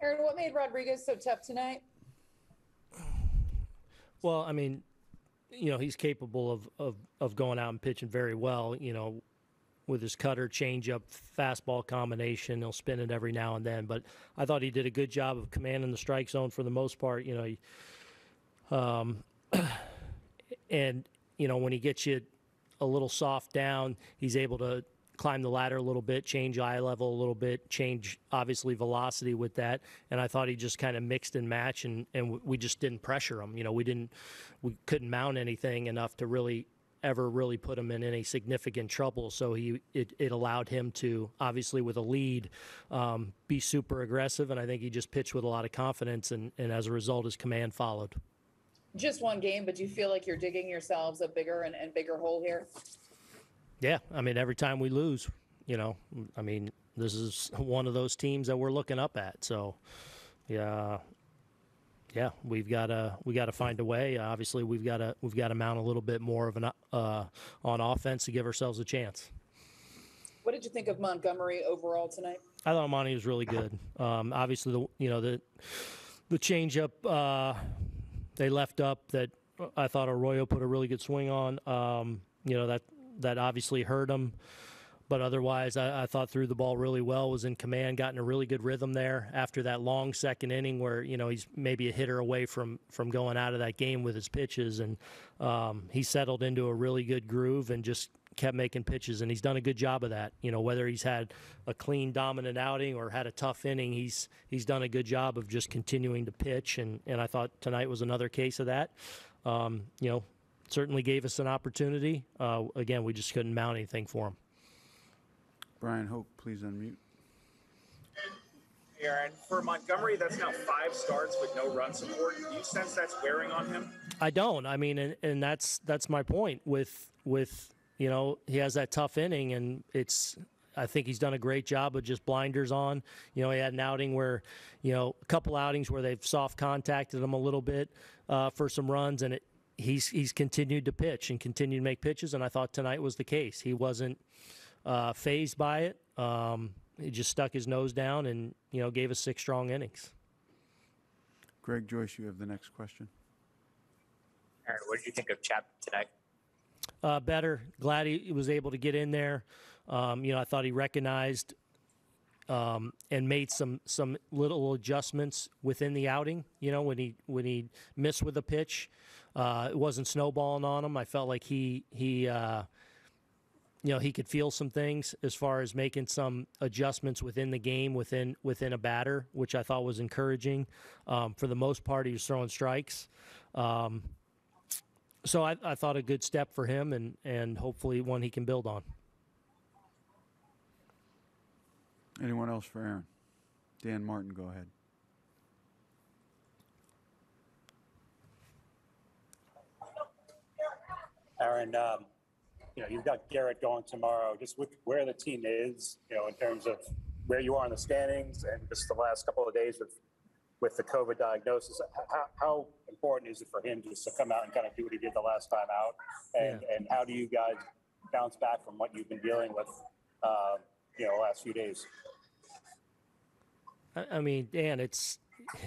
Aaron, what made Rodriguez so tough tonight? Well, I mean, you know, he's capable of, of, of going out and pitching very well, you know, with his cutter, changeup, fastball combination. He'll spin it every now and then. But I thought he did a good job of commanding the strike zone for the most part. You know, he, um, and, you know, when he gets you a little soft down, he's able to climb the ladder a little bit, change eye level a little bit, change obviously velocity with that. And I thought he just kind of mixed and matched, and and we just didn't pressure him. You know, we didn't, we couldn't mount anything enough to really ever really put him in any significant trouble. So he it, it allowed him to obviously with a lead um, be super aggressive, and I think he just pitched with a lot of confidence, and and as a result, his command followed. Just one game, but do you feel like you're digging yourselves a bigger and, and bigger hole here? Yeah, I mean, every time we lose, you know, I mean, this is one of those teams that we're looking up at. So, yeah, yeah, we've got to we got to find a way. Obviously, we've got to we've got to mount a little bit more of an uh, on offense to give ourselves a chance. What did you think of Montgomery overall tonight? I thought Monty was really good. Um, obviously, the you know the the changeup uh, they left up that I thought Arroyo put a really good swing on. Um, you know that that obviously hurt him. But otherwise, I, I, thought threw the ball really well, was in command, got in a really good rhythm there after that long second inning where, you know, he's maybe a hitter away from, from going out of that game with his pitches. And um, he settled into a really good groove and just kept making pitches. And he's done a good job of that. You know, whether he's had a clean, dominant outing or had a tough inning, he's, he's done a good job of just continuing to pitch. And, and I thought tonight was another case of that. Um, you know, certainly gave us an opportunity. Uh, again, we just couldn't mount anything for him. Bryan Hoch, please unmute. Aaron, for Montgomery, that's now five starts with no run support. Do you sense that's wearing on him? I don't. I mean, and, and that's that's my point. With with you know, he has that tough inning, and it's I think he's done a great job of just blinders on. You know, he had an outing where, you know, a couple outings where they've soft contacted him a little bit uh, for some runs, and it, he's he's continued to pitch and continued to make pitches, and I thought tonight was the case. He wasn't uh, phased by it. Um, he just stuck his nose down and you know gave us six strong innings. Greg Joyce, you have the next question. Aaron, what did you think of Chap tonight? Uh, better. Glad he was able to get in there. Um, you know, I thought he recognized um, and made some some little adjustments within the outing. You know, when he when he missed with a pitch, uh, it wasn't snowballing on him. I felt like he he uh, you know he could feel some things as far as making some adjustments within the game within within a batter, which I thought was encouraging. Um, for the most part, he was throwing strikes. Um, so I, I thought a good step for him, and and hopefully one he can build on. Anyone else for Aaron? Dan Martin, go ahead. Aaron, um, you know, you've got Gerrit going tomorrow. Just with where the team is, you know, in terms of where you are in the standings and just the last couple of days with with the COVID diagnosis, how, how important is it for him just to come out and kind of do what he did the last time out? And Yeah. and how do you guys bounce back from what you've been dealing with, uh, you know, last few days? I, mean, Dan, it's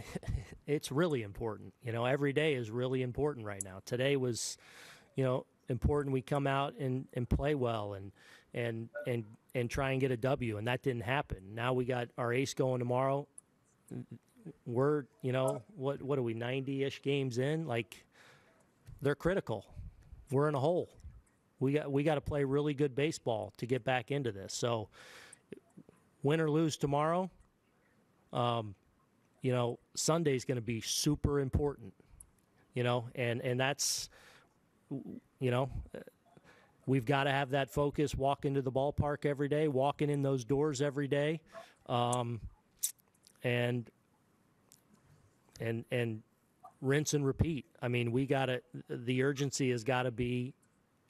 it's really important. You know, every day is really important right now. Today was, you know, important. We come out and, and play well and and and and try and get a W, and that didn't happen. Now we got our ace going tomorrow. We're you know what what are we ninety ish games in? Like they're critical. We're in a hole. We got we got to play really good baseball to get back into this. So win or lose tomorrow, um, you know, Sunday's going to be super important, you know, and, and that's, you know, we've got to have that focus, walk into the ballpark every day, walking in those doors every day. Um, and, and, and rinse and repeat. I mean, we got to, the urgency has got to be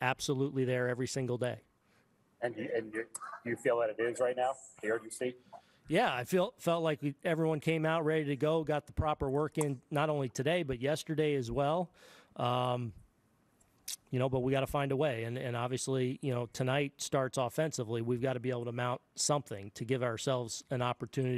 absolutely there every single day. And you, and you, you feel that it is right now, the urgency? Yeah, I feel felt like we, everyone came out ready to go, got the proper work in, not only today but yesterday as well. Um, you know, but we got to find a way, and and obviously, you know, tonight starts offensively. We've got to be able to mount something to give ourselves an opportunity.